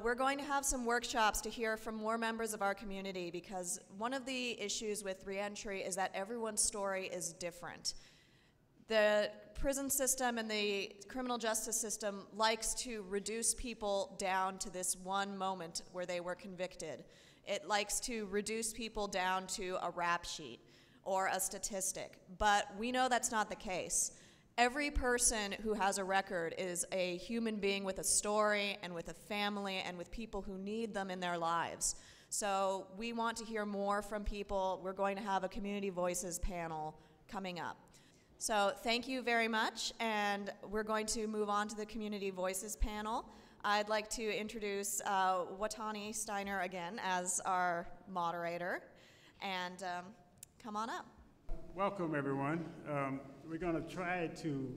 We're going to have some workshops to hear from more members of our community because one of the issues with reentry is that everyone's story is different. The prison system and the criminal justice system likes to reduce people down to this one moment where they were convicted. It likes to reduce people down to a rap sheet or a statistic, but we know that's not the case. Every person who has a record is a human being with a story and with a family and with people who need them in their lives. So we want to hear more from people. We're going to have a Community Voices panel coming up. So thank you very much, and we're going to move on to the Community Voices panel. I'd like to introduce uh, Watani Stiner again as our moderator, and um, come on up. Welcome, everyone. Um, we're going to try to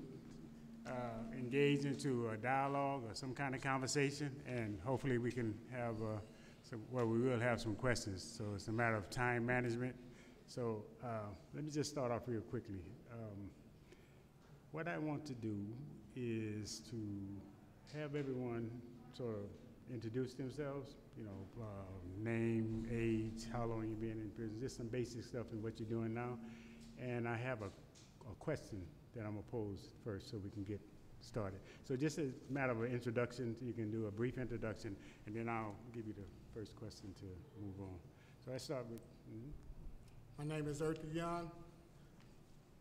uh, engage into a dialogue or some kind of conversation, and hopefully we can have, uh, some, well, we will have some questions. So it's a matter of time management. So uh, let me just start off real quickly. Um, what I want to do is to have everyone sort of introduce themselves, you know, uh, name, age, how long you've been in prison, just some basic stuff and what you're doing now. And I have a, a question that I'm gonna pose first so we can get started. So just as a matter of an introduction, you can do a brief introduction, and then I'll give you the first question to move on. So I start with, mhm. My name is Earthy Young.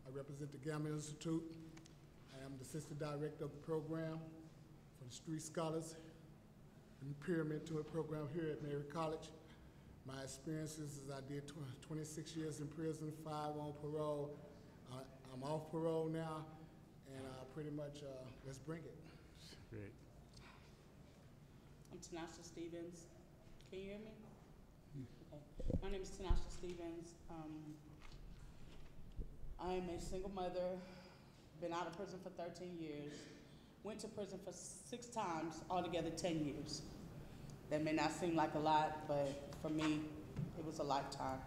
I represent the Gamma Institute. I am the assistant director of the program for the Street Scholars and Pyramid Tour program here at Merritt College. My experiences is I did tw- 26 years in prison, five on parole. I'm off parole now, and uh, pretty much uh, let's bring it. great. I'm Tanasha Stevens. Can you hear me? Okay. My name is Tanasha Stevens. Um, I'm a single mother, been out of prison for 13 years, went to prison for six times, altogether 10 years. That may not seem like a lot, but for me, it was a lifetime.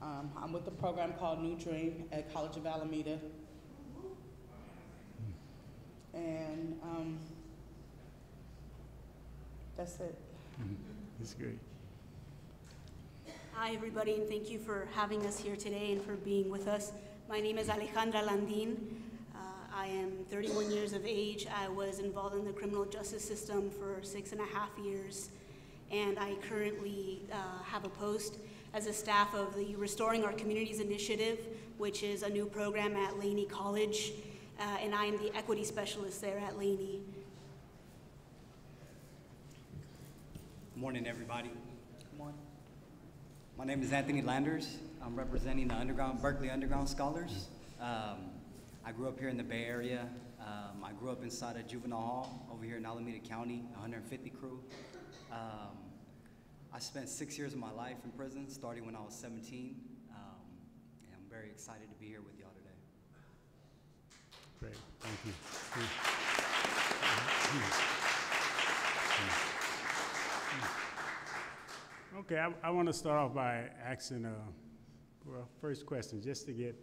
Um, I'm with a program called New Dream at College of Alameda. And um, that's it. It's great. Hi, everybody, and thank you for having us here today and for being with us. My name is Alejandra Landin. Uh, I am 31 years of age. I was involved in the criminal justice system for six and a half years, and I currently uh, have a post as a staff of the Restoring Our Communities Initiative, which is a new program at Laney College, uh, and I am the equity specialist there at Laney. Good Morning, everybody. Come on. My name is Anthony Landers. I'm representing the Underground Berkeley Underground Scholars. Um, I grew up here in the Bay Area. Um, I grew up inside a juvenile hall over here in Alameda County, 150 crew. Um, I spent six years of my life in prison, starting when I was 17. Um, and I'm very excited to be here with y'all today. Great, thank you. Okay, I, I want to start off by asking, uh, well, first question, just to get,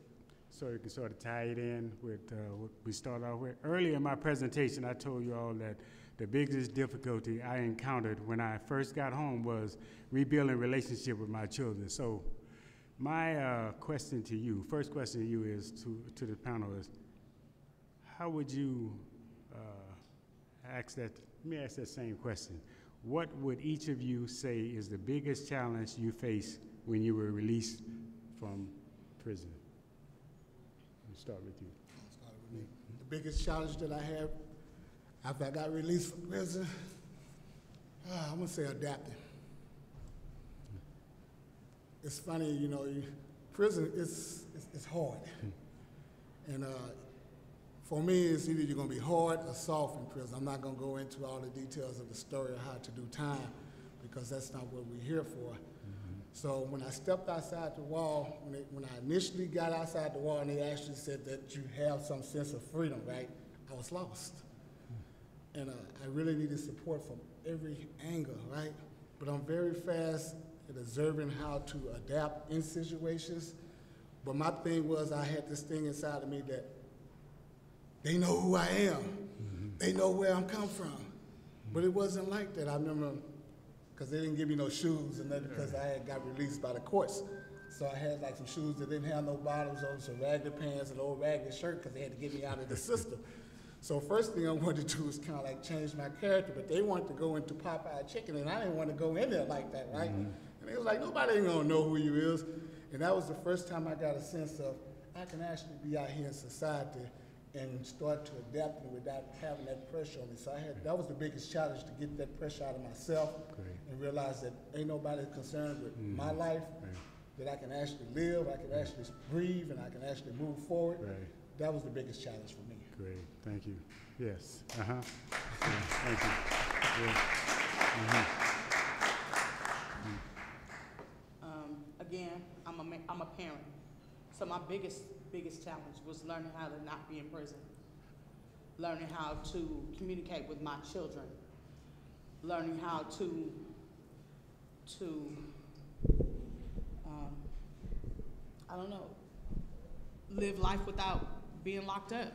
so you can sort of tie it in with uh, what we started off with. Earlier in my presentation, I told you all that the biggest difficulty I encountered when I first got home was rebuilding relationship with my children. So my uh, question to you, first question to you is, to, to the panel is, how would you uh, ask that? Let me ask that same question. What would each of you say is the biggest challenge you faced when you were released from prison? We'll start with you. Start with me. The biggest challenge that I have after I got released from prison, ah, I'm gonna say adapting. It's funny, you know, you, prison is it's, it's hard, and uh, for me, it's either you're gonna be hard or soft in prison. I'm not gonna go into all the details of the story of how to do time because that's not what we're here for. So when I stepped outside the wall, when, they, when I initially got outside the wall and they actually said that you have some sense of freedom, right? I was lost. And uh, I really needed support from every angle, right? But I'm very fast at observing how to adapt in situations. But my thing was I had this thing inside of me that they know who I am. They know where I'm come from. But it wasn't like that. I remember, because they didn't give me no shoes and nothing because I had got released by the courts. So I had like some shoes that didn't have no bottoms on, some raggedy pants, and an old raggedy shirt because they had to get me out of the system. So first thing I wanted to do was kind of like change my character, but they wanted to go into Popeye Chicken, and I didn't want to go in there like that, right? Mm-hmm. And it was like nobody ain't gonna know who you is, and that was the first time I got a sense of I can actually be out here in society and start to adapt it without having that pressure on me. So I had that was the biggest challenge to get that pressure out of myself Great. and realize that ain't nobody concerned with my life, Right. that I can actually live, I can actually breathe, and I can actually move forward. Right. That was the biggest challenge for me. Great, thank you. Yes, uh-huh. Yeah, Thank you. Yeah. Um, again, I'm a, ma- I'm a parent. So my biggest, biggest challenge was learning how to not be in prison. Learning how to communicate with my children. Learning how to, to, um, I don't know, live life without being locked up.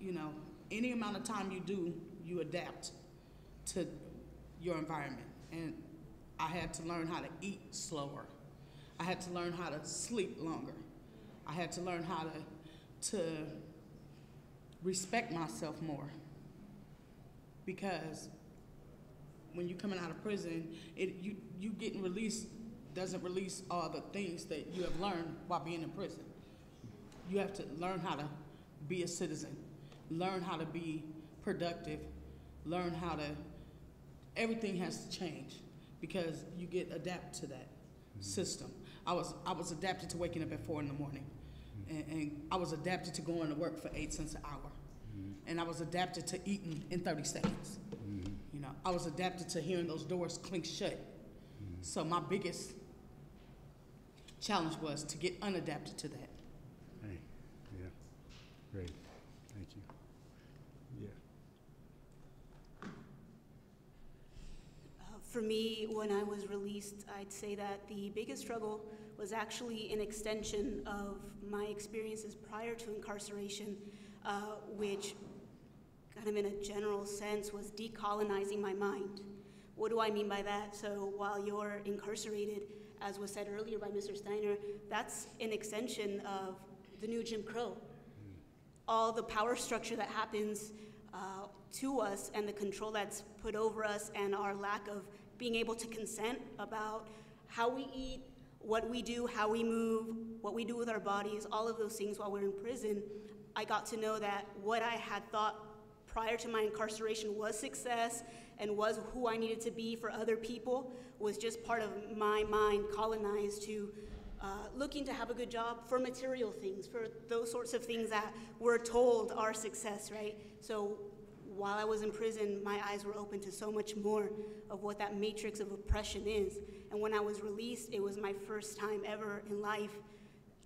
You know, any amount of time you do, you adapt to your environment. And I had to learn how to eat slower. I had to learn how to sleep longer. I had to learn how to, to respect myself more. Because when you're coming out of prison, it, you, you getting released doesn't release all the things that you have learned while being in prison. You have to learn how to be a citizen, learn how to be productive, learn how to, everything has to change because you get adapted to that mm-hmm. system. I was, I was adapted to waking up at four in the morning. And, and I was adapted to going to work for eight cents an hour. Mm-hmm. And I was adapted to eating in 30 seconds. Mm-hmm. You know, I was adapted to hearing those doors clink shut. Mm-hmm. So my biggest challenge was to get unadapted to that. Hey, yeah, great, thank you. Yeah, Uh, For me, when I was released, I'd say that the biggest struggle was actually an extension of my experiences prior to incarceration, uh, which, kind of in a general sense, was decolonizing my mind. What do I mean by that? So while you're incarcerated, as was said earlier by Mr. Stiner, that's an extension of the new Jim Crow all the power structure that happens uh, to us and the control that's put over us and our lack of being able to consent about how we eat, what we do, how we move, what we do with our bodies, all of those things while we're in prison, I got to know that what I had thought prior to my incarceration was success and was who I needed to be for other people was just part of my mind colonized to uh, looking to have a good job for material things, for those sorts of things that we're told are success, right? So while I was in prison, my eyes were open to so much more of what that matrix of oppression is. And when I was released, it was my first time ever in life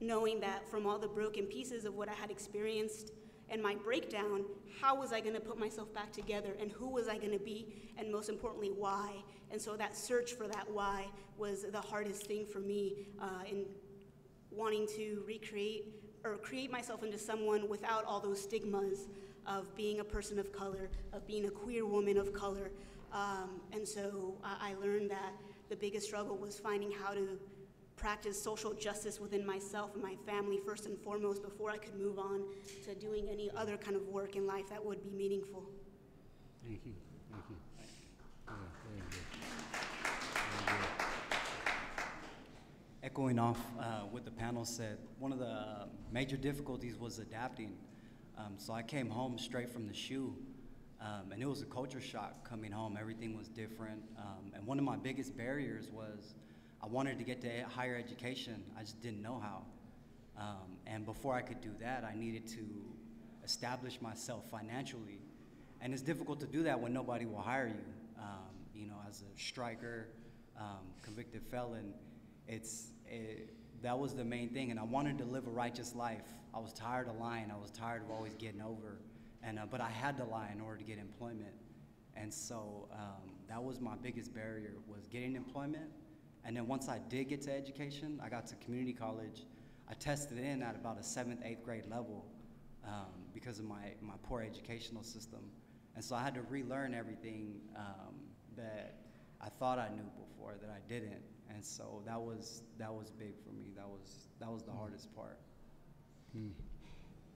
knowing that from all the broken pieces of what I had experienced and my breakdown, how was I gonna put myself back together and who was I gonna be, and most importantly, why? And so that search for that why was the hardest thing for me uh, in wanting to recreate or create myself into someone without all those stigmas of being a person of color, of being a queer woman of color. Um, and so I, I learned that the biggest struggle was finding how to practice social justice within myself and my family first and foremost before I could move on to doing any other kind of work in life that would be meaningful. thank you, thank you. Echoing off uh, what the panel said, one of the uh, major difficulties was adapting. Um, so I came home straight from the SHU, um, and it was a culture shock coming home. Everything was different. Um, and one of my biggest barriers was I wanted to get to higher education, I just didn't know how. Um, and before I could do that, I needed to establish myself financially. And it's difficult to do that when nobody will hire you. Um, you know, as a striker, um, convicted felon, it's it, that was the main thing. And I wanted to live a righteous life. I was tired of lying. I was tired of always getting over. And uh, but I had to lie in order to get employment. And so um, that was my biggest barrier was getting employment. And then once I did get to education, I got to community college. I tested in at about a seventh, eighth grade level um, because of my, my poor educational system. And so I had to relearn everything um, that I thought I knew before that I didn't. And so that was that was big for me. That was that was the hardest part. Hmm.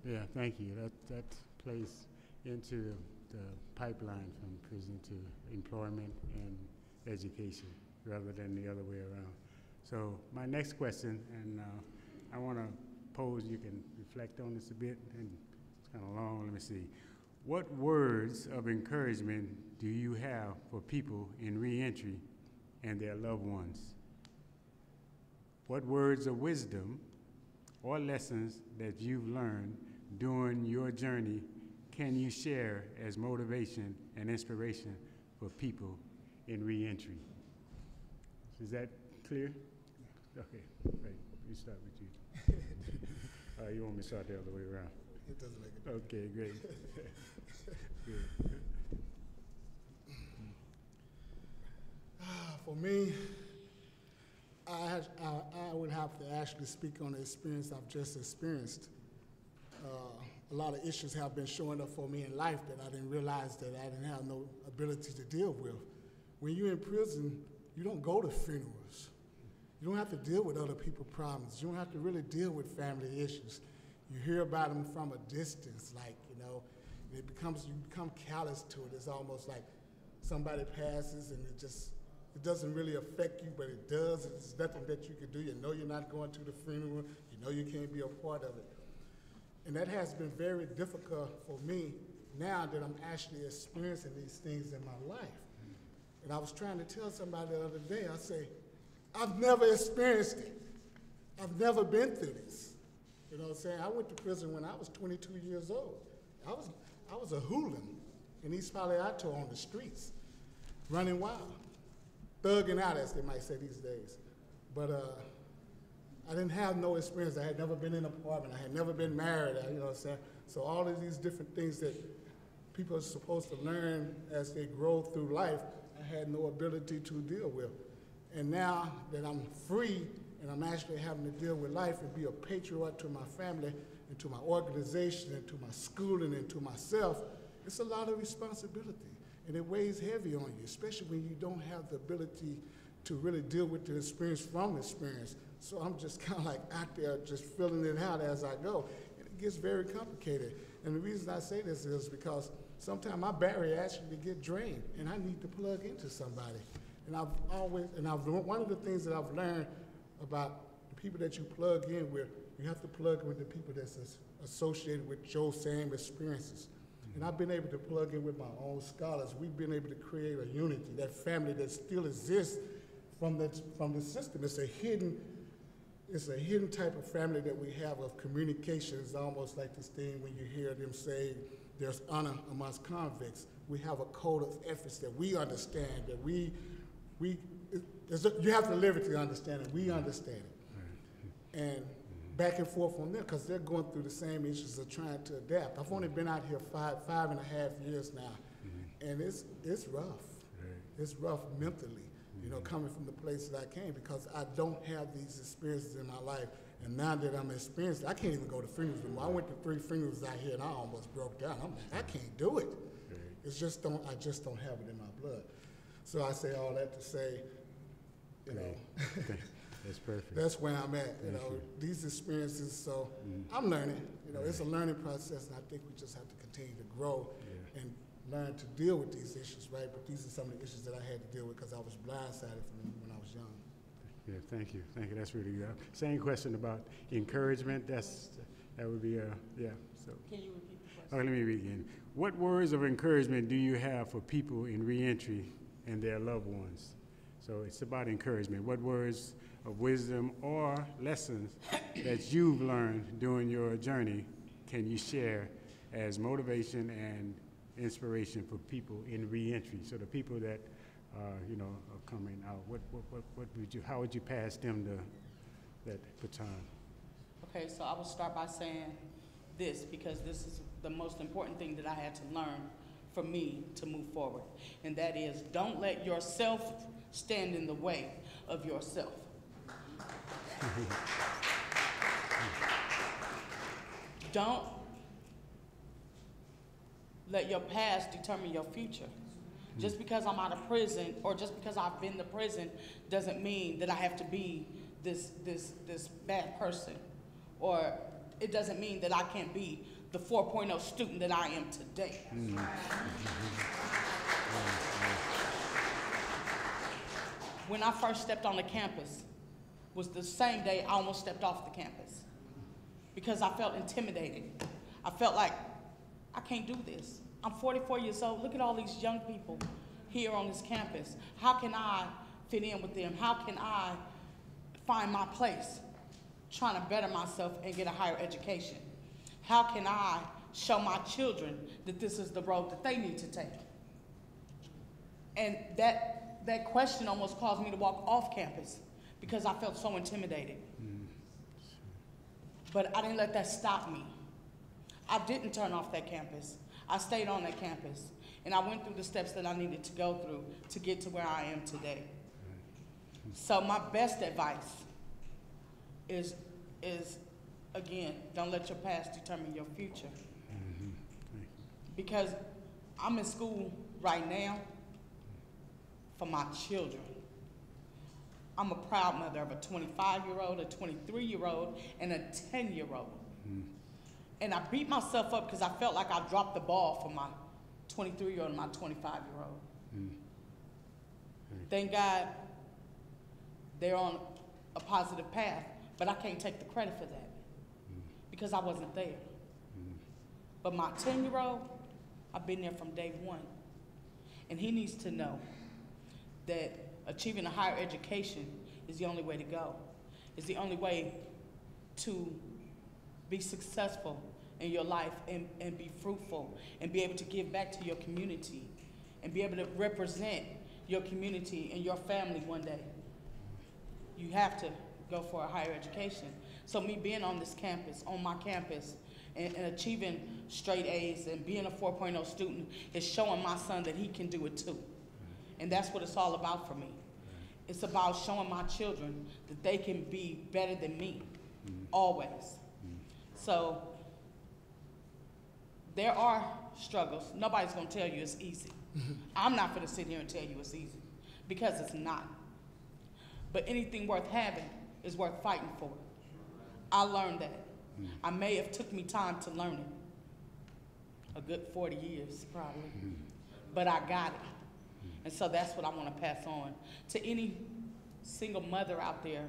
Yeah, thank you. That, that plays into the pipeline from prison to employment and education rather than the other way around. So my next question, and uh, I want to pose, you can reflect on this a bit, and it's kind of long, let me see. What words of encouragement do you have for people in reentry and their loved ones? What words of wisdom or lessons that you've learned during your journey can you share as motivation and inspiration for people in reentry? Is that clear? Okay, right. We start with you. uh, you want me to start the other way around? It doesn't make a Okay, great. Good. For me, I, had- I, I would have to actually speak on the experience I've just experienced. Uh, a lot of issues have been showing up for me in life that I didn't realize that I didn't have no ability to deal with. When you're in prison, you don't go to funerals. You don't have to deal with other people's problems. You don't have to really deal with family issues. You hear about them from a distance, like, you know, it becomes, you become callous to it. It's almost like somebody passes and it just, it doesn't really affect you, but it does. It's nothing that you can do. You know you're not going to the funeral. You know you can't be a part of it. And that has been very difficult for me now that I'm actually experiencing these things in my life. And I was trying to tell somebody the other day, I say, I've never experienced it. I've never been through this. You know what I'm saying? I went to prison when I was 22 years old. I was, I was a hooligan in East Palo Alto on the streets, running wild, thugging out, as they might say these days. But uh, I didn't have no experience. I had never been in an apartment. I had never been married. You know what I'm saying? So all of these different things that people are supposed to learn as they grow through life, I had no ability to deal with. And now that I'm free and I'm actually having to deal with life and be a patriot to my family and to my organization and to my schooling and to myself, it's a lot of responsibility. And it weighs heavy on you, especially when you don't have the ability to really deal with the experience from experience. So I'm just kind of like out there just filling it out as I go. And it gets very complicated. And the reason I say this is because sometimes my battery actually get drained and I need to plug into somebody. And I've always, and I've, one of the things that I've learned about the people that you plug in with, you have to plug with the people that's associated with your same experiences. And I've been able to plug in with my own scholars. We've been able to create a unity, that family that still exists from the, from the system. It's a hidden, it's a hidden type of family that we have of communication. It's almost like this thing when you hear them say there's honor amongst convicts. We have a code of ethics that we understand, that we, we, it- you have to live it to understand it. We understand it. And back and forth on them, because they're going through the same issues of trying to adapt. I've only been out here five, five and a half years now, mm-hmm. and it's, it's rough. It's rough mentally, you know, mm-hmm. coming from the place that I came, because I don't have these experiences in my life. And now that I'm experienced, I can't even go to funerals anymore. I went to three funerals out here, and I almost broke down. I'm like, I can't do it. It's just don't, I just don't have it in my blood. So I say all that to say, you know, That's perfect. that's where I'm at, you Thank know, you. these experiences, so Mhm. I'm learning, you know, it's a learning process, and I think we just have to continue to grow Yeah. and learn to deal with these issues, right? But these are some of the issues that I had to deal with because I was blindsided from when I was young. Yeah, thank you, thank you, that's really good. Same question about encouragement, that's, that would be, a yeah, so. Can you repeat the question? Okay, let me begin. What words of encouragement do you have for people in reentry and their loved ones? So it's about encouragement. What words of wisdom or lessons that you've learned during your journey can you share as motivation and inspiration for people in reentry? So the people that, uh, you know, are coming out, what, what, what, what would you, how would you pass them the, that baton? Okay, so I will start by saying this because this is the most important thing that I had to learn for me to move forward. And that is don't let yourself stand in the way of yourself. don't let your past determine your future. Just because I'm out of prison or just because I've been to prison doesn't mean that I have to be this, this, this bad person. Or it doesn't mean that I can't be the 4.0 student that I am today. Mm. When I first stepped on the campus was the same day I almost stepped off the campus because I felt intimidated. I felt like I can't do this. I'm 44 years old. Look at all these young people here on this campus. How can I fit in with them? How can I find my place trying to better myself and get a higher education? How can I show my children that this is the road that they need to take? And that, that question almost caused me to walk off campus because I felt so intimidated. But I didn't let that stop me. I didn't turn off that campus. I stayed on that campus. And I went through the steps that I needed to go through to get to where I am today. So my best advice is, is again, don't let your past determine your future. Because I'm in school right now for my children. I'm a proud mother of a 25 year old, a 23 year old, and a 10 year old. And I beat myself up because I felt like I dropped the ball for my 23 year old and my 25 year old. Hmm. Thank God they're on a positive path, but I can't take the credit for that hmm. because I wasn't there. Hmm. But my 10 year old, I've been there from day one. And he needs to know that achieving a higher education is the only way to go. It's the only way to be successful in your life and, and be fruitful and be able to give back to your community and be able to represent your community and your family one day. You have to go for a higher education. So me being on this campus, on my campus, and, and achieving straight A's and being a 4.0 student is showing my son that he can do it too. And that's what it's all about for me. It's about showing my children that they can be better than me, mm-hmm. always. Mm-hmm. So there are struggles. Nobody's gonna tell you it's easy. I'm not gonna sit here and tell you it's easy because it's not. But anything worth having is worth fighting for. I learned that. Mm. I may have took me time to learn it. A good 40 years probably. Mm-hmm. But I got it. And so that's what I want to pass on to any single mother out there,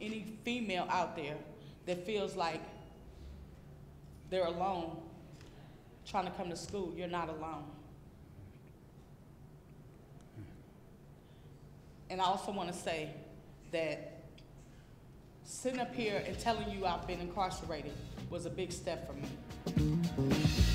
any female out there that feels like they're alone trying to come to school. You're not alone. And I also want to say that sitting up here and telling you I've been incarcerated was a big step for me.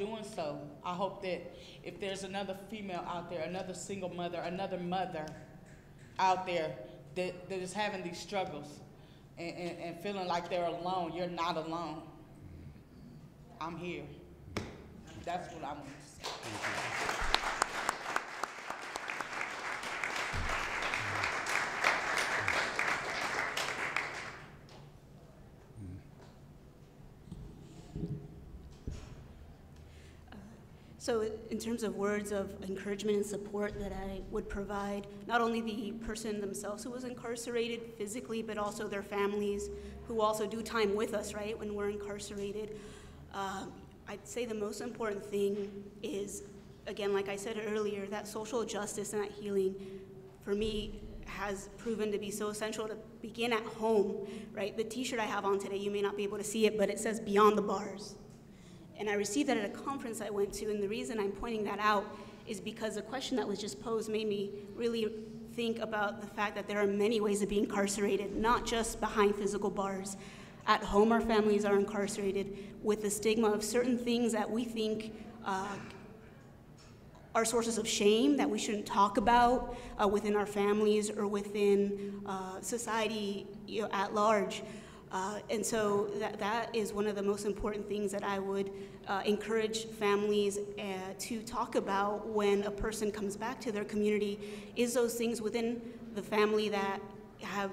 Doing so, I hope that if there's another female out there, another single mother, another mother out there that, that is having these struggles and, and, and feeling like they're alone, you're not alone. I'm here. That's what I want to say. So in terms of words of encouragement and support that I would provide, not only the person themselves who was incarcerated physically, but also their families who also do time with us, right, when we're incarcerated. Um, I'd say the most important thing is, again, like I said earlier, that social justice and that healing, for me, has proven to be so essential to begin at home, right? The t-shirt I have on today, you may not be able to see it, but it says Beyond the Bars. And I received that at a conference I went to, and the reason I'm pointing that out is because the question that was just posed made me really think about the fact that there are many ways of being incarcerated, not just behind physical bars. At home, our families are incarcerated with the stigma of certain things that we think uh, are sources of shame that we shouldn't talk about uh, within our families or within uh, society you know, at large. Uh, and so that, that is one of the most important things that I would uh, encourage families uh, to talk about when a person comes back to their community is those things within the family that have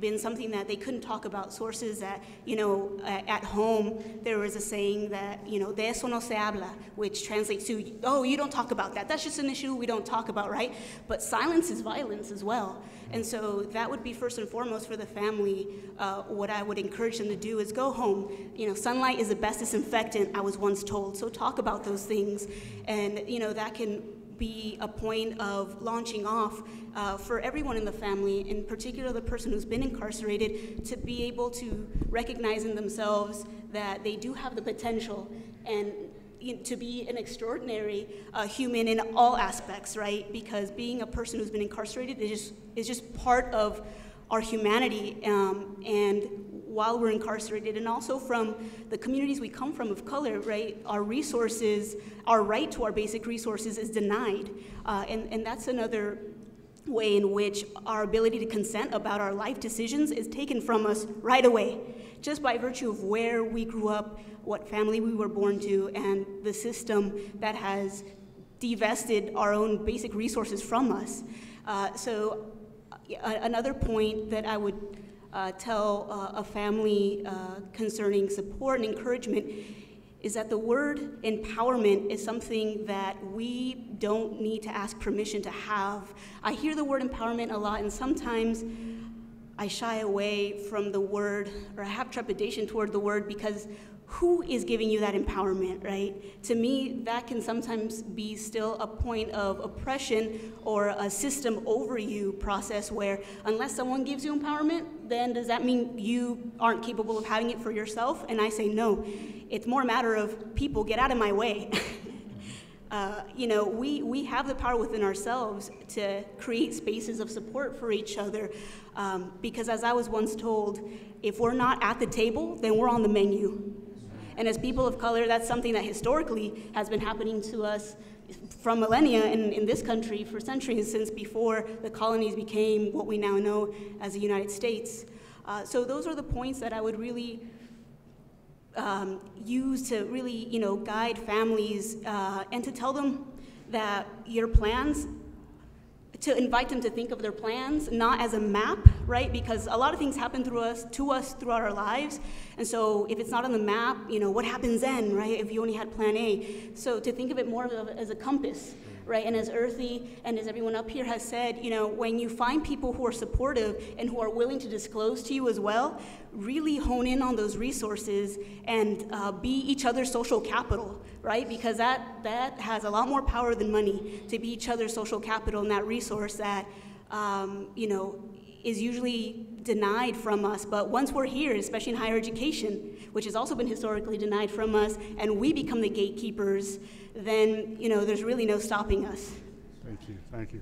been something that they couldn't talk about. Sources that, you know, at home, there was a saying that, you know, de eso no se habla, which translates to, oh, you don't talk about that. That's just an issue we don't talk about, right? But silence is violence as well. And so that would be first and foremost for the family. Uh, what I would encourage them to do is go home. You know, sunlight is the best disinfectant, I was once told. So talk about those things. And, you know, that can be a point of launching off uh, for everyone in the family, in particular the person who's been incarcerated, to be able to recognize in themselves that they do have the potential and you know, to be an extraordinary uh, human in all aspects, right? Because being a person who's been incarcerated is just, is just part of our humanity. Um, and while we're incarcerated, and also from the communities we come from of color, right? Our resources, our right to our basic resources is denied. Uh, and, and that's another way in which our ability to consent about our life decisions is taken from us right away, just by virtue of where we grew up, what family we were born to, and the system that has divested our own basic resources from us. Uh, so, uh, another point that I would uh, tell uh, a family uh, concerning support and encouragement is that the word empowerment is something that we don't need to ask permission to have. I hear the word empowerment a lot, and sometimes I shy away from the word or I have trepidation toward the word because who is giving you that empowerment, right? To me, that can sometimes be still a point of oppression or a system over you process where unless someone gives you empowerment, then does that mean you aren't capable of having it for yourself? And I say no. It's more a matter of people get out of my way. uh, you know, we, we have the power within ourselves to create spaces of support for each other. Um, because as I was once told, if we're not at the table, then we're on the menu. And as people of color, that's something that historically has been happening to us from millennia in, in this country for centuries, since before the colonies became what we now know as the United States. Uh, so those are the points that I would really um, use to really, you know, guide families uh, and to tell them that your plans to invite them to think of their plans not as a map, right? Because a lot of things happen through us, to us throughout our lives. And so if it's not on the map, you know, what happens then, right? If you only had plan A. So to think of it more as a compass, right? And as Earthy and as everyone up here has said, you know, when you find people who are supportive and who are willing to disclose to you as well, really hone in on those resources and uh, be each other's social capital, right? Because that, that has a lot more power than money to be each other's social capital and that resource that, um, you know, is usually denied from us. But once we're here, especially in higher education, which has also been historically denied from us, and we become the gatekeepers, then, you know, there's really no stopping us. Thank you, thank you.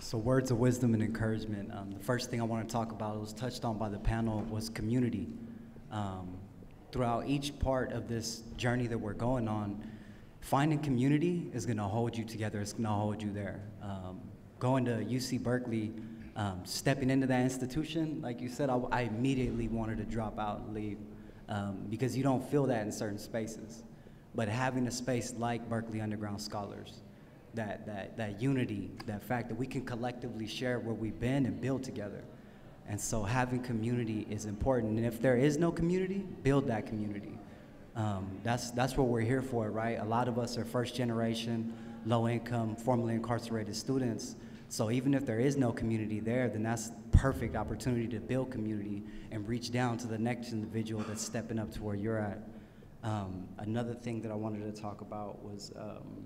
So words of wisdom and encouragement. Um, the first thing I want to talk about was touched on by the panel was community. Um, throughout each part of this journey that we're going on, finding community is going to hold you together. It's going to hold you there. Um, going to UC Berkeley, um, stepping into that institution, like you said, I, I immediately wanted to drop out and leave um, because you don't feel that in certain spaces. But having a space like Berkeley Underground Scholars, that, that, that unity, that fact that we can collectively share where we've been and build together. And so having community is important. And if there is no community, build that community. Um, that's, that's what we're here for, right? A lot of us are first generation, low income, formerly incarcerated students. So even if there is no community there, then that's perfect opportunity to build community and reach down to the next individual that's stepping up to where you're at. Um, another thing that I wanted to talk about was um,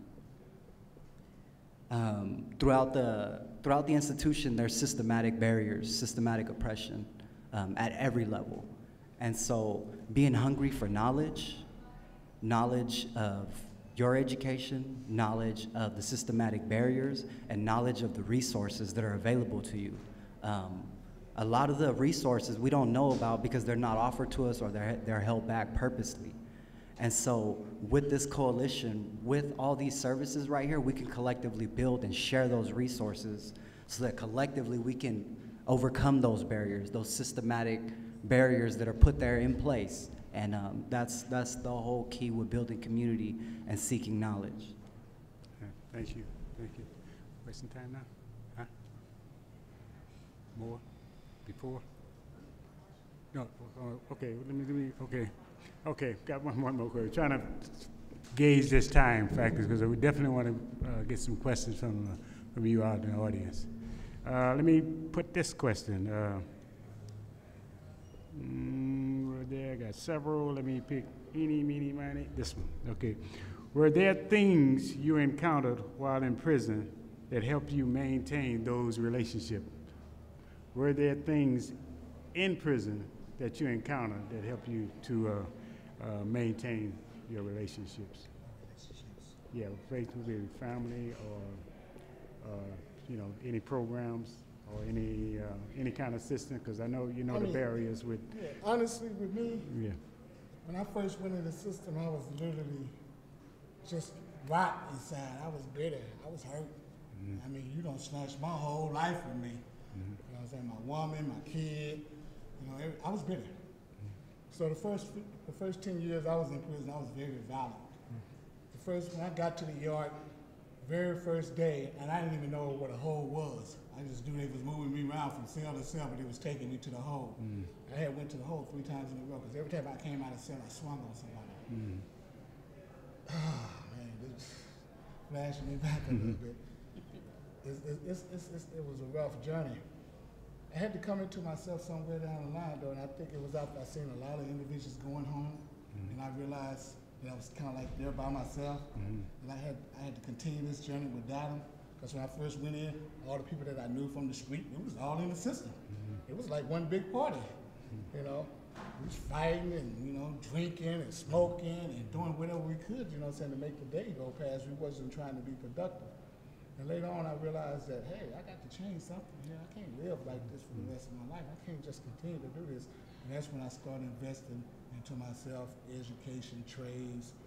um, throughout the throughout the institution, there's systematic barriers, systematic oppression um, at every level, and so being hungry for knowledge, knowledge of your education, knowledge of the systematic barriers, and knowledge of the resources that are available to you. Um, a lot of the resources we don't know about because they're not offered to us or they're, they're held back purposely. And so, with this coalition, with all these services right here, we can collectively build and share those resources so that collectively we can overcome those barriers, those systematic barriers that are put there in place. And um, that's, that's the whole key with building community and seeking knowledge. Yeah, Thank you, thank you. Wasting time now? Huh? More? Before? No, uh, okay, let me, let me, okay, okay, got one, one more question. Trying to gauge this time factors, because we definitely want to, uh, get some questions from, uh, from you out in the audience. Uh, let me put this question, uh, mm, right there, I got several, let me pick any, meeny, miny, this one, okay. Were there things you encountered while in prison that helped you maintain those relationships? Were there things in prison that you encountered that helped you to uh, uh, maintain your relationships? Yeah, faith with family or, uh, you know, any programs or any, uh, any kind of assistance? Because I know you know I the mean- barriers with, Yeah, honestly, with me, yeah. when I first went in the system, I was literally just rot inside. I was bitter. I was hurt. Mm-hmm. I mean, you don't snatch my whole life from me. Mm-hmm. You know what I'm saying? My woman, my kid, you know, every, I was bitter. Mm-hmm. So the first, f- the first ten years I was in prison, I was very violent. The first, when I got to the yard, very first day, and I didn't even know what a hole was. I just knew they was moving me around from cell to cell, but they was taking me to the hole. Mm. I had went to the hole three times in a row, because every time I came out of cell, I swung on somebody. Mm. Ah, man, this flashing me back a little mm-hmm. bit. It's, it's, it's, it's, it's, it was a rough journey. I had to come into myself somewhere down the line, though, and I think it was after I seen a lot of individuals going home, mm. and I realized that I was kind of like there by myself, mm-hmm. and I had I had to continue this journey without them. Because when I first went in, all the people that I knew from the street, it was all in the system. It was like one big party, you know. We was fighting and you know drinking and smoking and doing whatever we could, you know, I'm saying to make the day go past. We wasn't trying to be productive. And later on, I realized that, hey, I got to change something here. I can't live like this for the rest of my life. I can't just continue to do this. And that's when I started investing into myself, education, trades,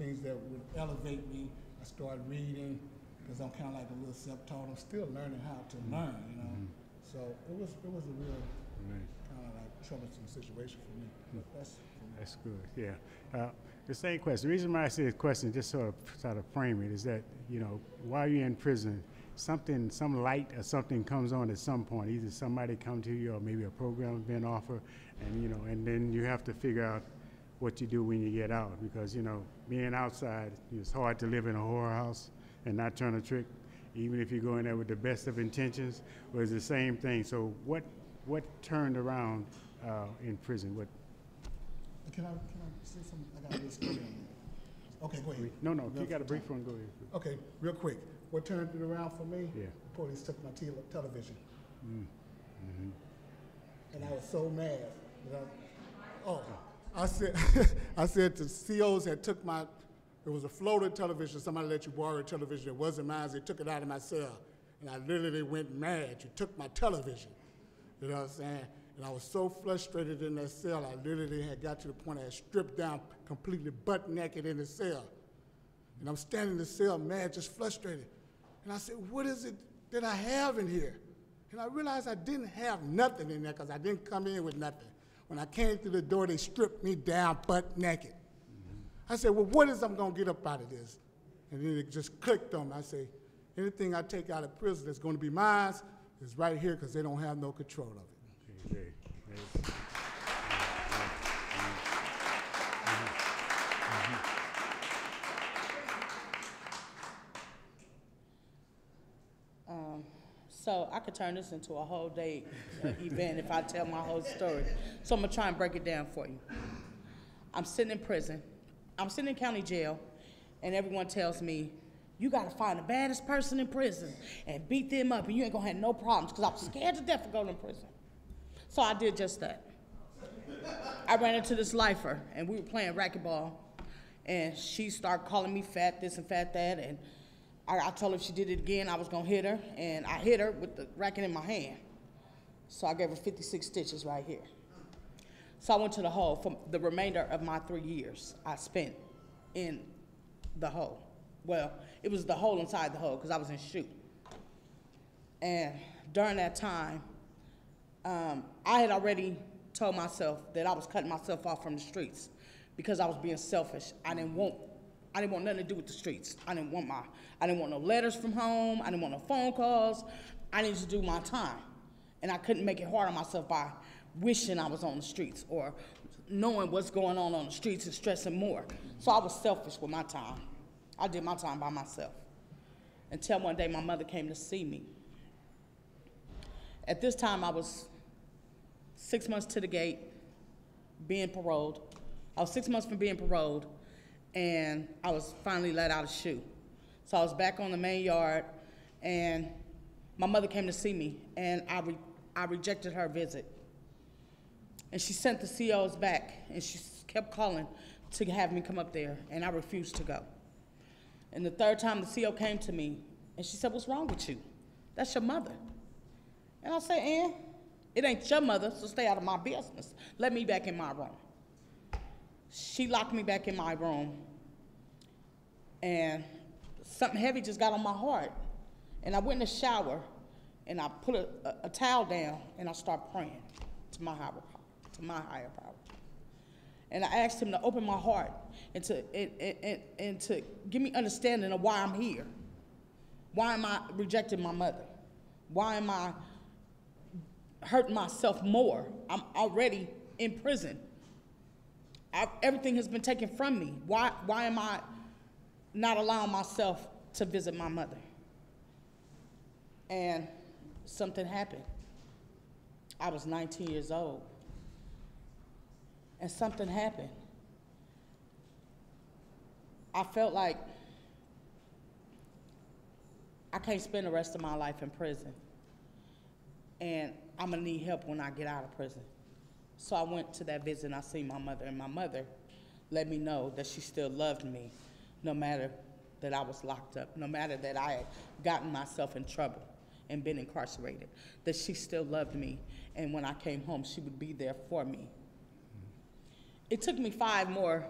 things that would elevate me. I started reading because I'm kind of like a little self-taught. I'm still learning how to mm-hmm. learn, you know. Mm-hmm. So it was it was a real kind of like troublesome situation for me. Hmm. But that's for me. That's good, yeah. Uh, The same question, the reason why I say the question, just sort of, sort of frame it, is that, you know, while you're in prison, something, some light or something comes on at some point. Either somebody come to you or maybe a program's been offered, and, you know, and then you have to figure out what you do when you get out. Because, you know, being outside, it's hard to live in a whorehouse and not turn a trick, even if you go in there with the best of intentions, or it's the same thing. So what, what turned around uh, in prison? What, Can I can I say something? I got a little story on that. Okay, go ahead. No, no, you got a brief one, go ahead. Okay, real quick. What turned it around for me? Yeah. The police took my tele- television. Mm. And I was so mad. that I, oh, I said, I said the COs had took my, it was a floated television. Somebody let you borrow a television. It wasn't mine. They took it out of my cell. And I literally went mad. You took my television. You know what I'm saying? And I was so frustrated in that cell, I literally had got to the point I had stripped down completely butt naked in the cell. And I'm standing in the cell mad, just frustrated. And I said, What is it that I have in here? And I realized I didn't have nothing in there because I didn't come in with nothing. When I came through the door, they stripped me down butt naked. I said, Well, what is I'm going to get up out of this? And then it just clicked on me. I say, Anything I take out of prison that's going to be mine is right here because they don't have no control of it. Okay, great, great. Um, so I could turn this into a whole day uh, event if I tell my whole story. So I'm gonna try and break it down for you. I'm sitting in prison. I'm sitting in county jail, and everyone tells me, "You gotta find the baddest person in prison and beat them up, and you ain't gonna have no problems." Because I'm scared to death of going to prison. So I did just that. I ran into this lifer, and we were playing racquetball, and she started calling me fat this and fat that, and I, I told her if she did it again, I was gonna hit her, and I hit her with the racket in my hand. So I gave her 56 stitches right here. So I went to the hole for the remainder of my three years I spent in the hole. Well, it was the hole inside the hole because I was in shoot. And during that time, um, I had already told myself that I was cutting myself off from the streets because I was being selfish. I didn't want, I didn't want nothing to do with the streets. I didn't want my, I didn't want no letters from home. I didn't want no phone calls. I needed to do my time, and I couldn't make it hard on myself by wishing I was on the streets or knowing what's going on on the streets and stressing more. So I was selfish with my time. I did my time by myself. Until one day my mother came to see me. At this time, I was six months to the gate, being paroled. I was six months from being paroled, and I was finally let out of SHU. So I was back on the main yard, and my mother came to see me, and I, re- I rejected her visit. And she sent the COs back, and she kept calling to have me come up there, and I refused to go. And the third time, the CO came to me, and she said, "What's wrong with you? That's your mother." And I said, "Ann, it ain't your mother, so stay out of my business. Let me back in my room." She locked me back in my room, and something heavy just got on my heart. And I went in the shower, and I put a, a, a towel down, and I started praying to my higher to my higher power. And I asked him to open my heart and to, and, and, and, to give me understanding of why I'm here. Why am I rejecting my mother? Why am I hurting myself more? I'm already in prison. I, everything has been taken from me. Why, why am I not allowing myself to visit my mother? And something happened. I was 19 years old. And something happened. I felt like I can't spend the rest of my life in prison. And I'm gonna need help when I get out of prison. So I went to that visit and I seen my mother, and my mother let me know that she still loved me, no matter that I was locked up, no matter that I had gotten myself in trouble and been incarcerated, that she still loved me, and when I came home, she would be there for me. It took me five more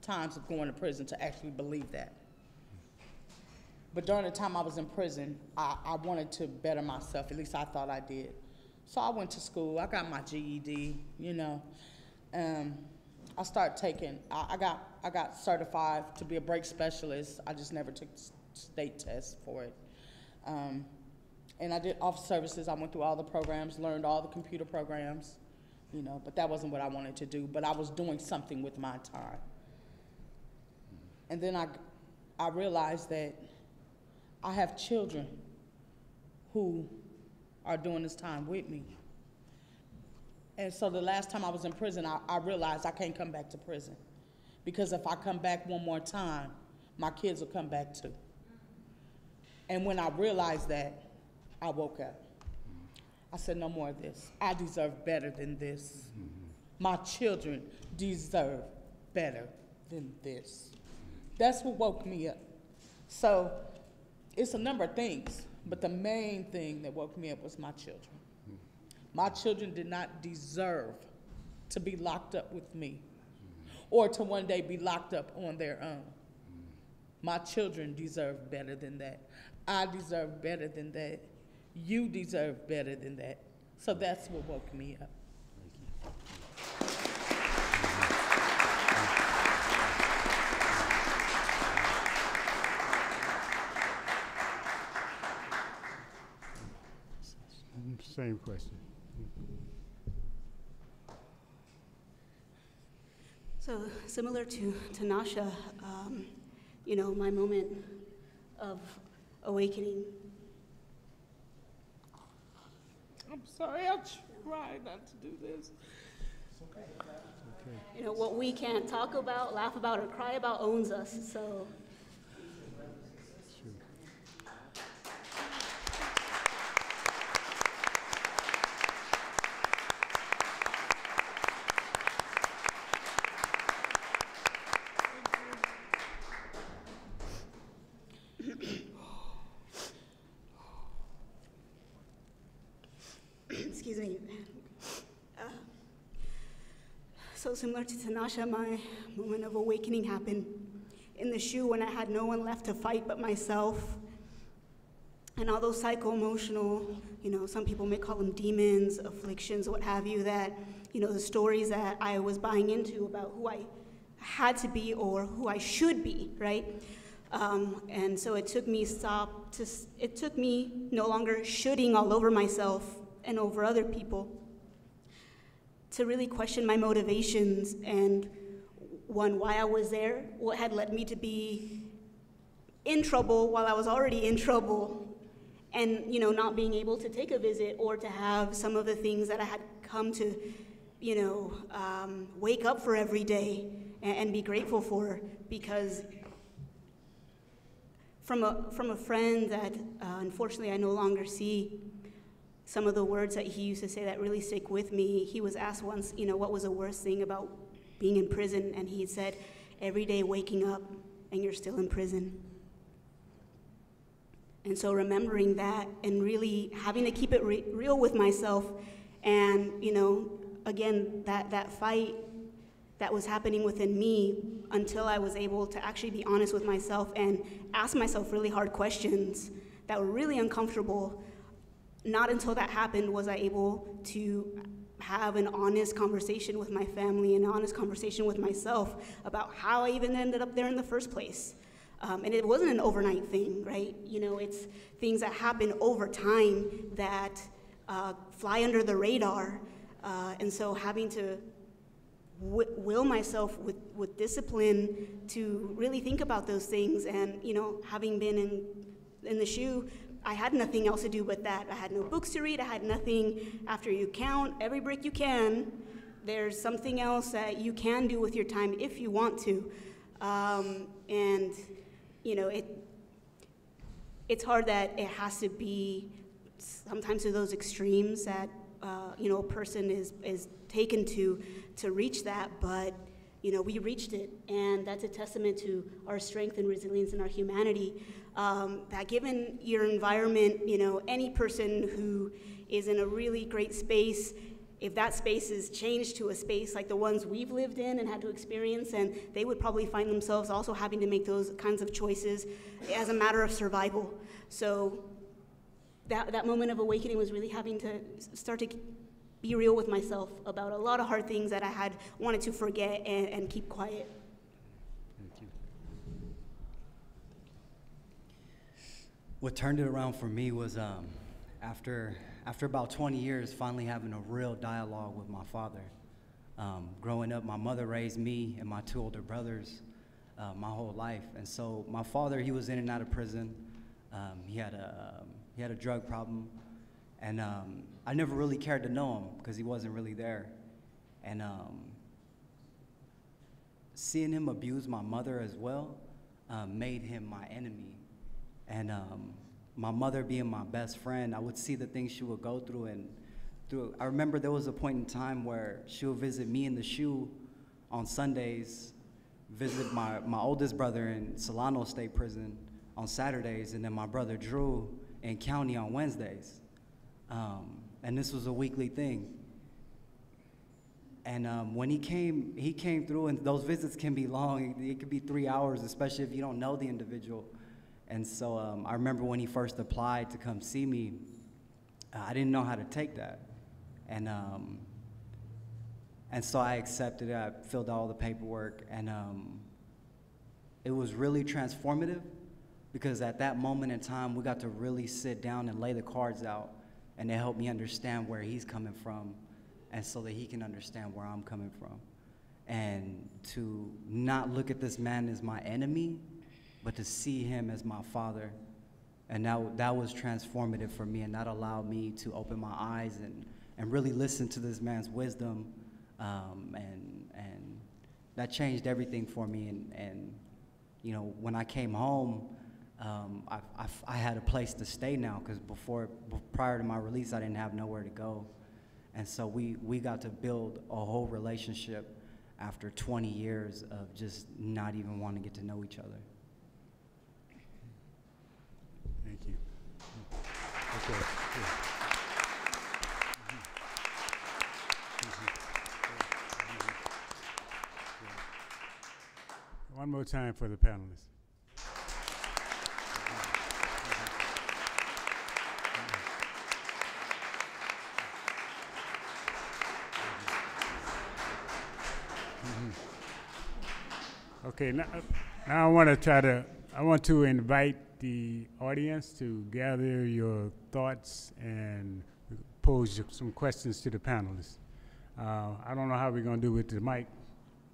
times of going to prison to actually believe that. But during the time I was in prison, I, I wanted to better myself. At least I thought I did. So I went to school. I got my GED. You know, um, I started taking. I, I got I got certified to be a brake specialist. I just never took state tests for it. Um, and I did office services. I went through all the programs, learned all the computer programs. You know, but that wasn't what I wanted to do. But I was doing something with my time. And then I, I realized that I have children who are doing this time with me. And so the last time I was in prison, I, I realized I can't come back to prison. Because if I come back one more time, my kids will come back too. And when I realized that, I woke up. I said, no more of this. I deserve better than this. My children deserve better than this. That's what woke me up. So it's a number of things, but the main thing that woke me up was my children. My children did not deserve to be locked up with me or to one day be locked up on their own. My children deserve better than that. I deserve better than that. You deserve better than that. So that's what woke me up. Same question. So similar to, to Nasha, um, you know, my moment of awakening. I'm sorry, I'll try not to do this. You know, what we can't talk about, laugh about, or cry about owns us. So excuse me. Uh, so similar to Tanasha, my moment of awakening happened in the SHU when I had no one left to fight but myself. And all those psycho-emotional, you know, some people may call them demons, afflictions, what have you, that, you know, the stories that I was buying into about who I had to be or who I should be, right? Um, and so it took me stop to, it took me no longer shooting all over myself and over other people to really question my motivations and one, why I was there, what had led me to be in trouble while I was already in trouble, and you know, not being able to take a visit or to have some of the things that I had come to, you know, um, wake up for every day and, and be grateful for, because from a from a friend that uh, unfortunately I no longer see. Some of the words that he used to say that really stick with me. He was asked once, you know, what was the worst thing about being in prison, and he said, "Every day waking up and you're still in prison." And so remembering that and really having to keep it re- real with myself and, you know, again, that, that fight that was happening within me until I was able to actually be honest with myself and ask myself really hard questions that were really uncomfortable. Not until that happened was I able to have an honest conversation with my family, an honest conversation with myself about how I even ended up there in the first place. Um, and it wasn't an overnight thing, right? You know, it's things that happen over time that uh, fly under the radar. Uh, and so having to wi- will myself with, with discipline to really think about those things. And, you know, having been in, in the SHU, I had nothing else to do but that. I had no books to read. I had nothing. After you count every brick you can, there's something else that you can do with your time if you want to. Um, and, you know, it, it's hard that it has to be sometimes to those extremes that uh, you know a person is is taken to to reach that but you know we reached it and that's a testament to our strength and resilience and our humanity um, that given your environment you know any person who is in a really great space if that space is changed to a space like the ones we've lived in and had to experience, and they would probably find themselves also having to make those kinds of choices as a matter of survival. So that, that moment of awakening was really having to start to be real with myself about a lot of hard things that I had wanted to forget and, and keep quiet. Thank you. What turned it around for me was um, after, after about 20 years, finally having a real dialogue with my father. Um, growing up, my mother raised me and my two older brothers uh, my whole life. And so my father, he was in and out of prison. Um, he, had a, um, he had a drug problem. And um, I never really cared to know him because he wasn't really there. And um, seeing him abuse my mother as well um, made him my enemy. And um, my mother being my best friend, I would see the things she would go through. And through, I remember there was a point in time where she would visit me in the SHU on Sundays, visit my, my oldest brother in Solano State Prison on Saturdays, and then my brother Drew in county on Wednesdays. Um, and this was a weekly thing. And um, when he came, he came through, and those visits can be long. It, it could be three hours, especially if you don't know the individual. And so um, I remember when he first applied to come see me, uh, I didn't know how to take that. And, um, and so I accepted it. I filled out all the paperwork, and um, it was really transformative because at that moment in time, we got to really sit down and lay the cards out, and it helped me understand where he's coming from, and so that he can understand where I'm coming from. And to not look at this man as my enemy, but to see him as my father. And that, that was transformative for me, and that allowed me to open my eyes and, and really listen to this man's wisdom. Um, and, and that changed everything for me. And, and you know, when I came home, um, I, I, I had a place to stay now because before, prior to my release, I didn't have nowhere to go. And so we, we got to build a whole relationship after 20 years of just not even wanting to get to know each other. One more time for the panelists. Okay, now, now I want to try to, I want to invite the audience to gather your thoughts and pose some questions to the panelists. Uh, I don't know how we're going to do with the mic.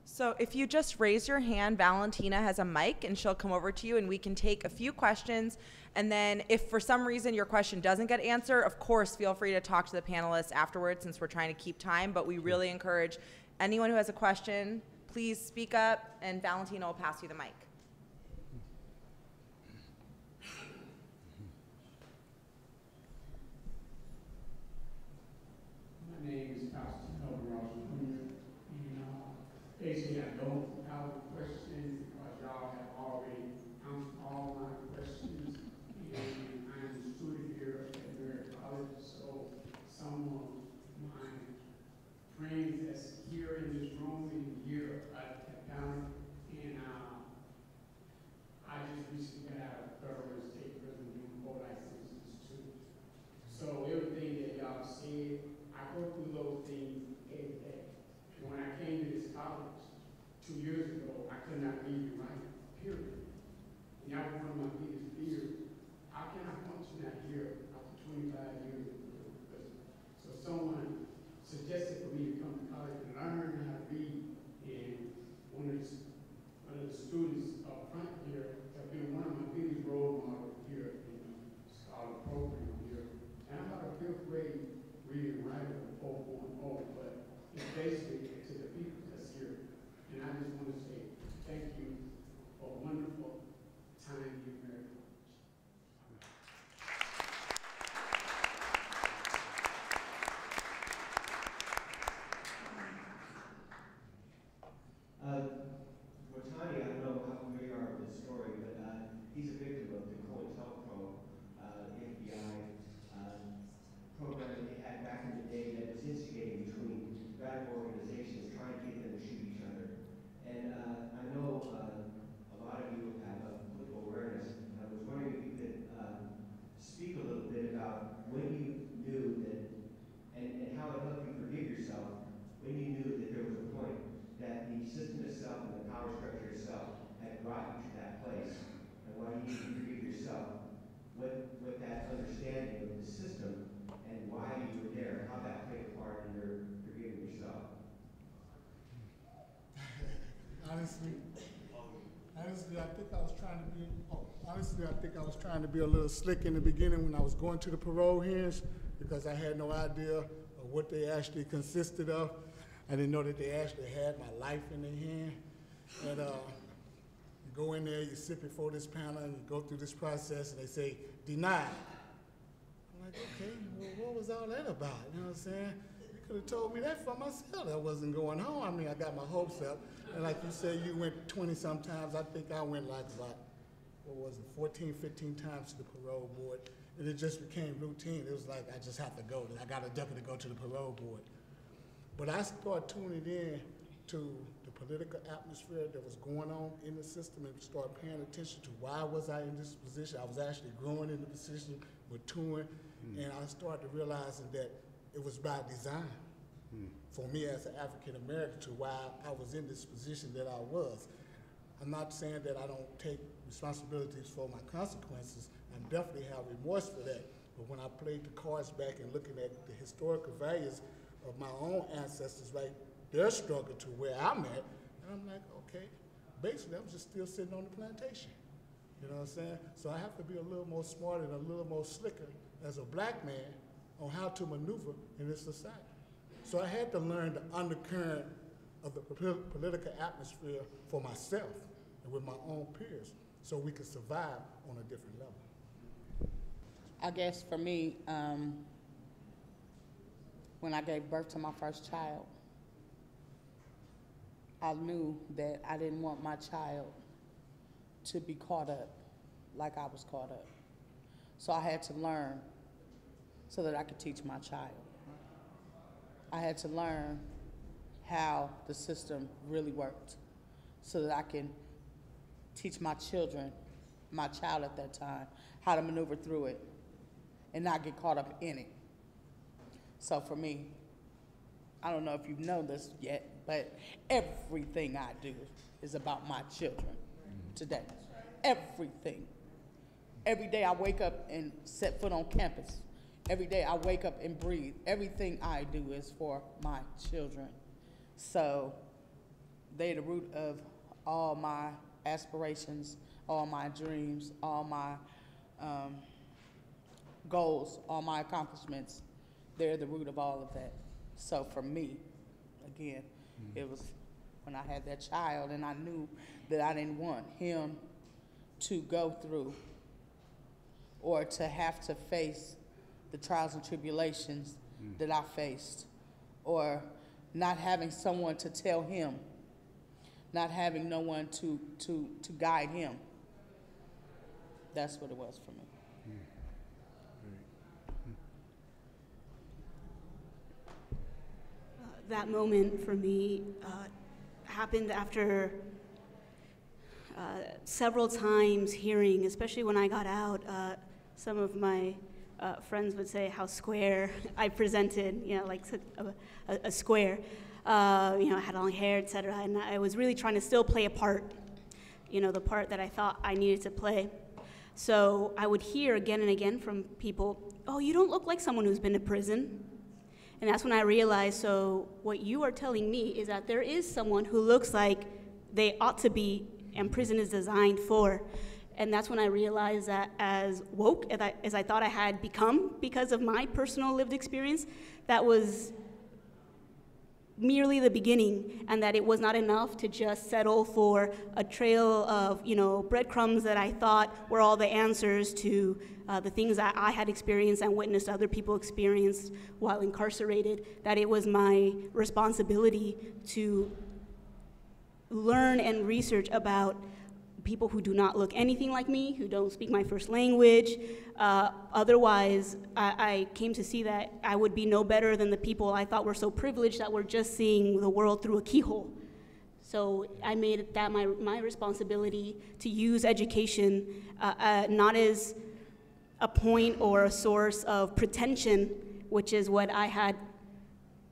So if you just raise your hand, Valentina has a mic and she'll come over to you and we can take a few questions. And then if for some reason your question doesn't get answered, of course, feel free to talk to the panelists afterwards since we're trying to keep time. But we really encourage anyone who has a question, please speak up and Valentina will pass you the mic. Name is Pastor Tony Ross Jr. And, uh, basically, I don't Was trying to be, oh, honestly, I think I was trying to be a little slick in the beginning when I was going to the parole hearings because I had no idea of what they actually consisted of. I didn't know that they actually had my life in their hand. And uh, you go in there, you sit before this panel, and you go through this process, and they say, denied. I'm like, okay, well, what was all that about? You know what I'm saying? Could have told me that for myself. I wasn't going home. I mean, I got my hopes up. And like you said, you went 20 sometimes. I think I went like about, what was it, 14, 15 times to the parole board. And it just became routine. It was like, I just have to go. I got a definitely go to the parole board. But I started tuning in to the political atmosphere that was going on in the system and started paying attention to why was I in this position. I was actually growing in the position, maturing, hmm. and I started realizing that it was by design hmm. for me as an African American to why I was in this position that I was. I'm not saying that I don't take responsibilities for my consequences. I definitely have remorse for that. But when I played the cards back and looking at the historical values of my own ancestors, like their struggle to where I'm at, and I'm like, okay, basically I'm just still sitting on the plantation. You know what I'm saying? So I have to be a little more smart and a little more slicker as a black man on how to maneuver in this society. So I had to learn the undercurrent of the political atmosphere for myself and with my own peers so we could survive on a different level. I guess for me, um, when I gave birth to my first child, I knew that I didn't want my child to be caught up like I was caught up. So I had to learn so that I could teach my child. I had to learn how the system really worked so that I can teach my children, my child at that time, how to maneuver through it and not get caught up in it. So for me, I don't know if you know this yet, but everything I do is about my children today. Everything. Every day I wake up and set foot on campus. Every day I wake up and breathe. Everything I do is for my children. So they're the root of all my aspirations, all my dreams, all my um, goals, all my accomplishments. They're the root of all of that. So for me, again, it was when I had that child and I knew that I didn't want him to go through or to have to face the trials and tribulations that I faced or not having someone to tell him, not having no one to, to, to guide him. That's what it was for me. that moment for me uh, happened after uh, several times hearing, especially when I got out, uh, some of my uh, friends would say how square I presented, you know, like a, a, a square. Uh, you know, I had long hair, etc. And I was really trying to still play a part, you know, the part that I thought I needed to play. So I would hear again and again from people, oh, you don't look like someone who's been to prison. And that's when I realized so, what you are telling me is that there is someone who looks like they ought to be, and prison is designed for. And that's when I realized that as woke as I, as I thought I had become because of my personal lived experience, that was merely the beginning and that it was not enough to just settle for a trail of you know breadcrumbs that i thought were all the answers to uh, the things that i had experienced and witnessed other people experience while incarcerated that it was my responsibility to learn and research about people who do not look anything like me, who don't speak my first language. Uh, otherwise, I, I, came to see that I would be no better than the people I thought were so privileged that were just seeing the world through a keyhole. So I made that my, my responsibility to use education uh, uh, not as a point or a source of pretension, which is what I had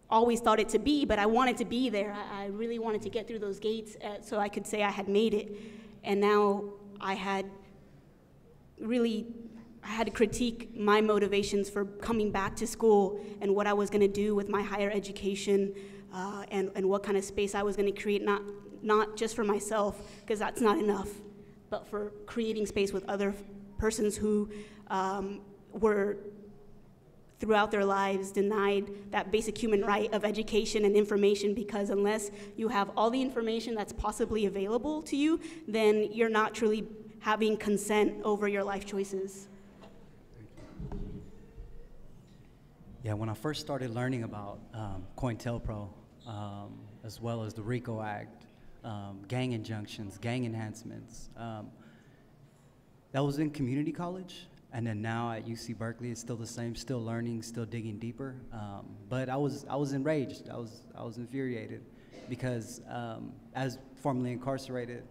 always thought it to be, but I wanted to be there. I, I really wanted to get through those gates uh, so I could say I had made it and now I had really I had to critique my motivations for coming back to school and what I was going to do with my higher education uh, and, and what kind of space I was going to create, not, not just for myself, because that's not enough, but for creating space with other persons who um, were throughout their lives denied that basic human right of education and information because unless you have all the information that's possibly available to you, then you're not truly having consent over your life choices. Yeah, when I first started learning about um, COINTELPRO, um, as well as the RICO Act, um, gang injunctions, gang enhancements, um, that was in community college. And then now at UC Berkeley, it's still the same, still learning, still digging deeper. Um, but I was, I was enraged. I was, I was infuriated because um, as formerly incarcerated,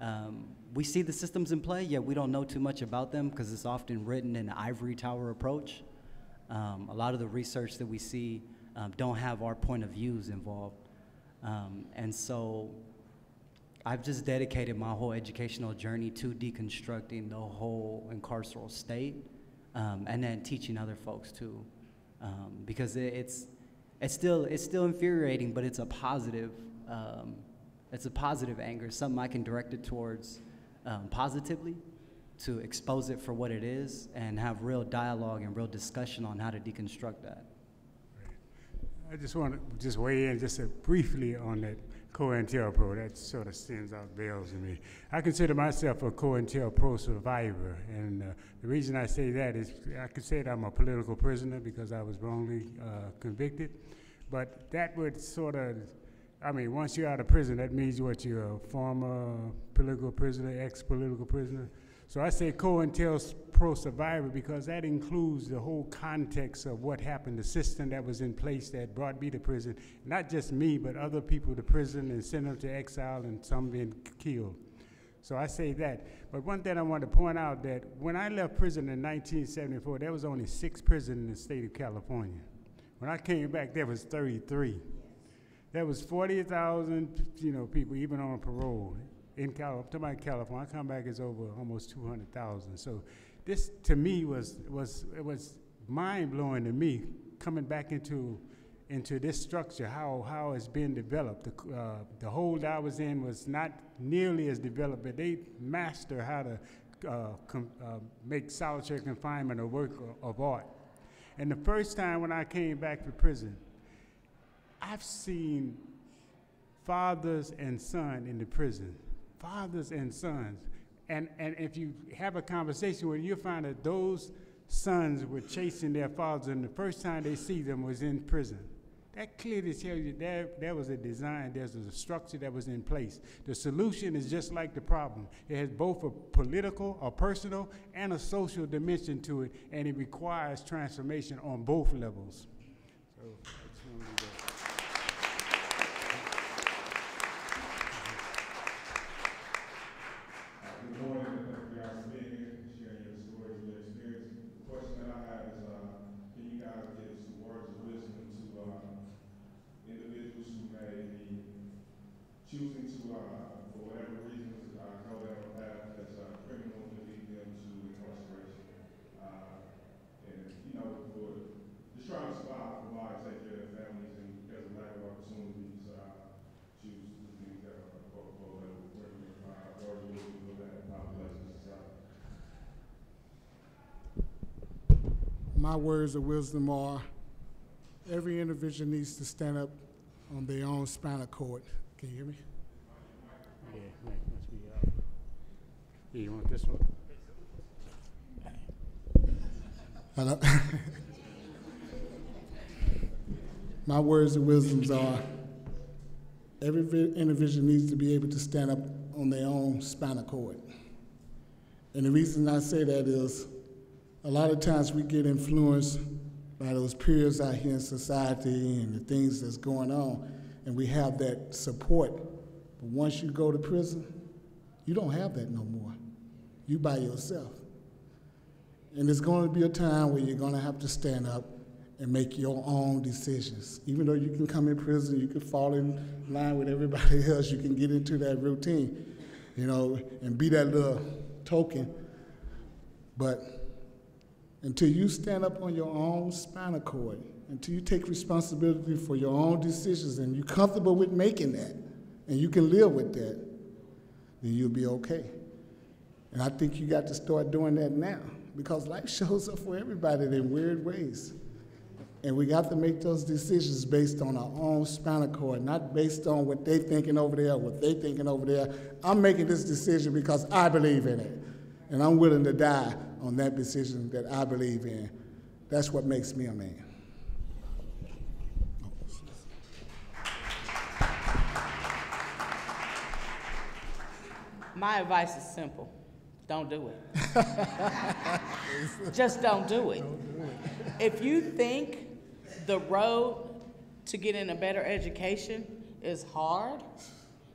um, we see the systems in play, yet we don't know too much about them because it's often written in an ivory tower approach. Um, a lot of the research that we see um, don't have our point of views involved. Um, and so I've just dedicated my whole educational journey to deconstructing the whole incarceral state, um, and then teaching other folks too, um, because it, it's it's still it's still infuriating, but it's a positive um, it's a positive anger, something I can direct it towards um, positively, to expose it for what it is, and have real dialogue and real discussion on how to deconstruct that. I just want to just weigh in just briefly on that COINTELPRO. That sort of sends out bells to me. I consider myself a COINTELPRO survivor, and uh, the reason I say that is I could say that I'm a political prisoner because I was wrongly uh, convicted, but that would sort of I mean, once you're out of prison, that means what you're a former political prisoner, ex-political prisoner. So I say COINTELPRO survivor because that includes the whole context of what happened, the system that was in place that brought me to prison. Not just me, but other people to prison and sent them to exile and some being killed. So I say that. But one thing I want to point out that when I left prison in 1974, there was only six prisons in the state of California. When I came back, there was 33. There was 40,000, you know, people even on parole in Cal. To my California, I come back it's over almost 200,000. So this to me was was it was mind blowing to me coming back into into this structure, how, how it's been developed. The, uh, the hold I was in was not nearly as developed, but they master how to uh, uh, make solitary confinement a work of, of art. And the first time when I came back to prison, I've seen fathers and sons in the prison, fathers and sons. And, and if you have a conversation with you'll find that those sons were chasing their fathers, and the first time they see them was in prison. That clearly tells you there, there was a design, there's a structure that was in place. The solution is just like the problem. It has both a political, a personal, and a social dimension to it, and it requires transformation on both levels. Morning, and thank you guys for being here, sharing your stories, your experience. The question that I have is, uh, can you guys give some words of wisdom to, uh, individuals who may be choosing to, uh, for whatever reasons, uh, go down a path that's, uh, criminal to lead them to incarceration? Uh, and, you know, for, just trying to survive, provide, take care of their families, and because of lack of opportunities, uh, choose the things that are, quote, quote, that will bring, uh, words of wisdom for that population society. My words of wisdom are every individual needs to stand up on their own spinal cord. Can you hear me? Yeah, must be, uh, yeah, you want this one? Hello? My words of wisdoms are every individual needs to be able to stand up on their own spinal cord. And the reason I say that is a lot of times we get influenced by those peers out here in society and the things that's going on, and we have that support. But once you go to prison, you don't have that no more. You by yourself. And there's going to be a time where you're going to have to stand up and make your own decisions. Even though you can come in prison, you can fall in line with everybody else, you can get into that routine, you know, and be that little token. But until you stand up on your own spinal cord, until you take responsibility for your own decisions and you're comfortable with making that, and you can live with that, then you'll be okay. And I think you got to start doing that now because life shows up for everybody in weird ways. And we got to make those decisions based on our own spinal cord, not based on what they're thinking over there, what they're thinking over there. I'm making this decision because I believe in it. And I'm willing to die on that decision that I believe in. That's what makes me a man. My advice is simple. Don't do it. Just don't do it. If you think the road to getting a better education is hard,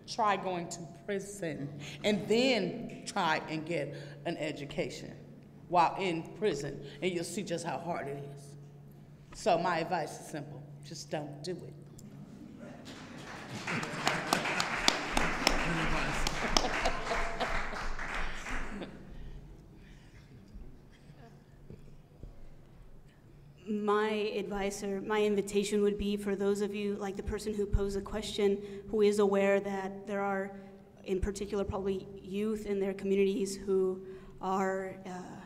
try going to prison and then try and get an education while in prison, and you'll see just how hard it is. So, my advice is simple just don't do it. My advice or my invitation would be for those of you, like the person who posed the question, who is aware that there are, in particular, probably youth in their communities who are uh,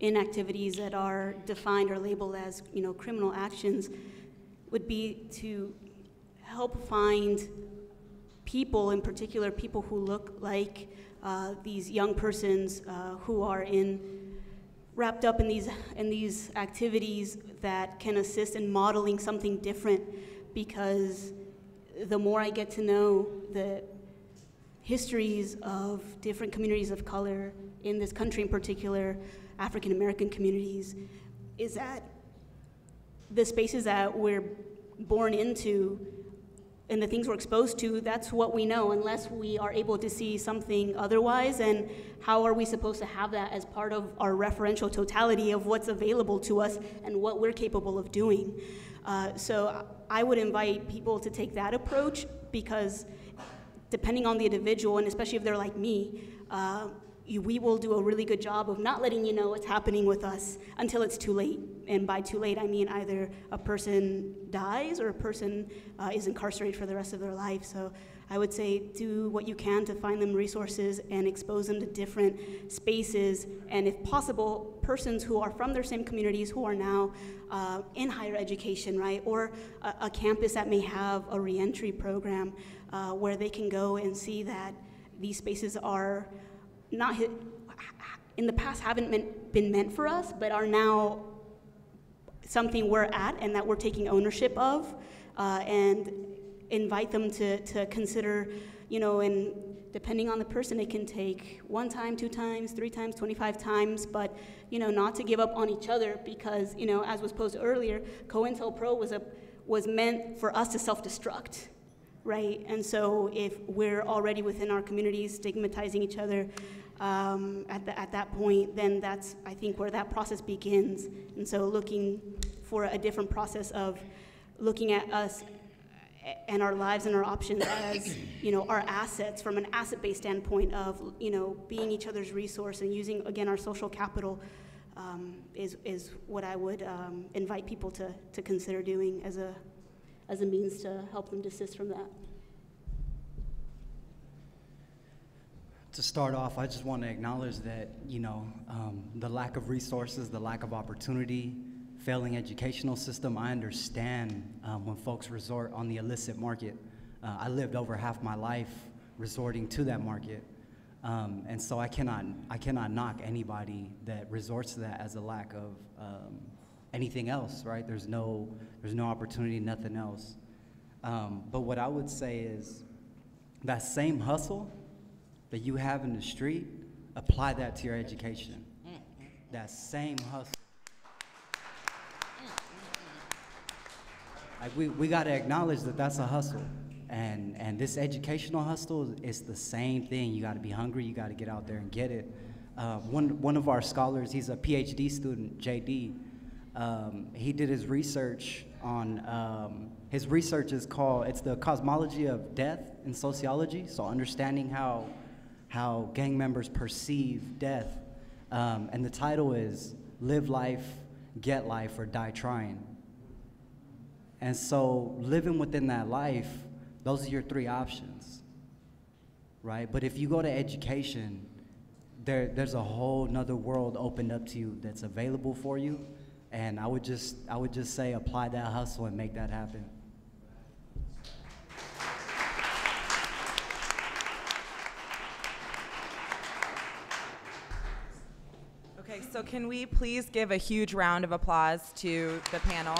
in activities that are defined or labeled as, you know, criminal actions, would be to help find people, in particular, people who look like uh, these young persons uh, who are in wrapped up in these in these activities that can assist in modeling something different because the more I get to know the histories of different communities of color in this country in particular African American communities is that the spaces that we're born into and the things we're exposed to, that's what we know. Unless we are able to see something otherwise, and how are we supposed to have that as part of our referential totality of what's available to us and what we're capable of doing? Uh, so I would invite people to take that approach because depending on the individual, and especially if they're like me, uh, we will do a really good job of not letting you know what's happening with us until it's too late. And by too late, I mean either a person dies or a person uh, is incarcerated for the rest of their life. So I would say do what you can to find them resources and expose them to different spaces, and if possible, persons who are from their same communities who are now uh, in higher education, right? Or a, a campus that may have a reentry program uh, where they can go and see that these spaces are not in the past haven't meant, been meant for us, but are now something we're at and that we're taking ownership of, uh, and invite them to, to consider, you know, and depending on the person, it can take one time, two times, three times, 25 times, but, you know, not to give up on each other because, you know, as was posed earlier, COINTELPRO was, a, was meant for us to self destruct right? And so if we're already within our communities stigmatizing each other um, at, the, at that point, then that's, I think, where that process begins. And so looking for a different process of looking at us and our lives and our options as, you know, our assets from an asset-based standpoint of, you know, being each other's resource and using, again, our social capital um, is, is what I would um, invite people to, to consider doing as a, as a means to help them desist from that. To start off, I just want to acknowledge that, you know, um, the lack of resources, the lack of opportunity, failing educational system, I understand um, when folks resort on the illicit market. Uh, I lived over half my life resorting to that market. Um, and so I cannot, I cannot knock anybody that resorts to that as a lack of um, anything else, right? There's no, there's no opportunity, nothing else. Um, but what I would say is that same hustle that you have in the street, apply that to your education. That same hustle. Like we, we got to acknowledge that that's a hustle. And, and this educational hustle is the same thing. You got to be hungry, you got to get out there and get it. Uh, one, one of our scholars, he's a PhD student, JD. Um, he did his research on, um, his research is called, it's the cosmology of death in sociology. So understanding how, how gang members perceive death. Um, and the title is Live Life, Get Life, or Die Trying. And so living within that life, those are your three options, right? But if you go to education, there, there's a whole nother world opened up to you that's available for you. And I would just, I would just say apply that hustle and make that happen. Okay, so can we please give a huge round of applause to the panel?